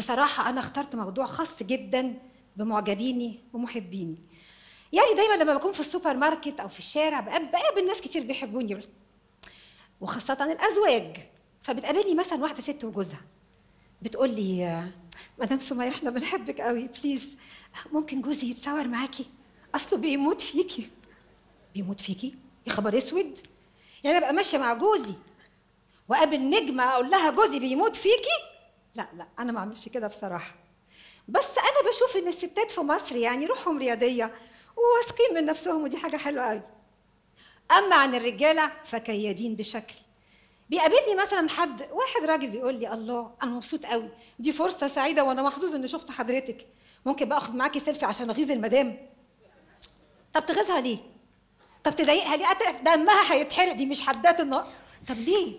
بصراحة أنا اخترت موضوع خاص جدا بمعجبيني ومحبيني. يعني دايما لما بكون في السوبر ماركت أو في الشارع بقاب- بقابل ناس كتير بيحبوني وخاصة الأزواج. فبتقابلني مثلا واحدة ست وجوزها. بتقول لي مدام سمية إحنا بنحبك قوي please ممكن جوزي يتصور معاكي؟ أصله بيموت فيكي. بيموت فيكي؟ يا خبر أسود. يعني أبقى ماشية مع جوزي وأقابل نجمة أقول لها جوزي بيموت فيكي؟ لا لا أنا ما اعملش كده بصراحة. بس أنا بشوف إن الستات في مصر يعني روحهم رياضية وواثقين من نفسهم ودي حاجة حلوة قوي أما عن الرجالة فكيادين بشكل. بيقابلني مثلا حد واحد راجل بيقول لي الله أنا مبسوط قوي دي فرصة سعيدة وأنا محظوظ إني شفت حضرتك. ممكن بقى أخد معاكي سيلفي عشان أغيظ المدام. طب تغيظها ليه؟ طب تضايقها ليه؟ دمها هيتحرق. دي مش حدات النار طب ليه؟